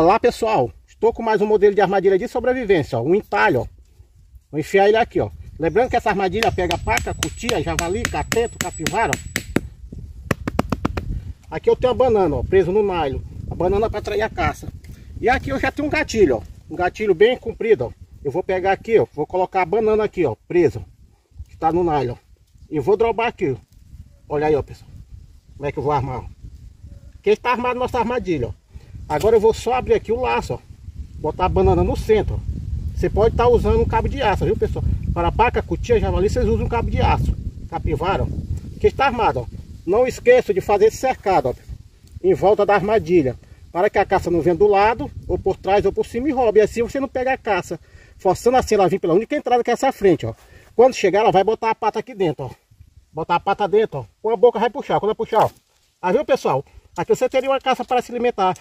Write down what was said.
Olá pessoal, estou com mais um modelo de armadilha de sobrevivência, ó, um entalho, ó. Vou enfiar ele aqui, ó. Lembrando que essa armadilha pega paca, cutia, javali, cateto, capivara. Aqui eu tenho a banana, ó, preso no nylon. A banana para atrair a caça. E aqui eu já tenho um gatilho, ó. Um gatilho bem comprido, ó. Eu vou pegar aqui, ó. Vou colocar a banana aqui, ó, presa. Está no nylon. E vou drobar aqui, ó. Olha aí, ó, pessoal. Como é que eu vou armar, ó. Aqui está armado nossa armadilha, ó. Agora eu vou só abrir aqui o laço, ó. Botar a banana no centro, ó. Você pode estar tá usando um cabo de aço, viu, pessoal? Para paca, cutia, javali, vocês usam um cabo de aço. Capivara, ó. Que está armado, ó. Não esqueça de fazer esse cercado, ó. Em volta da armadilha. Para que a caça não venha do lado, ou por trás, ou por cima e roube. E assim você não pega a caça. Forçando assim ela vir pela única entrada que é essa frente, ó. Quando chegar, ela vai botar a pata aqui dentro, ó. Botar a pata dentro, ó. Com a boca vai puxar. Quando puxar, ó. Aí, viu, pessoal? Aqui você teria uma caça para se alimentar.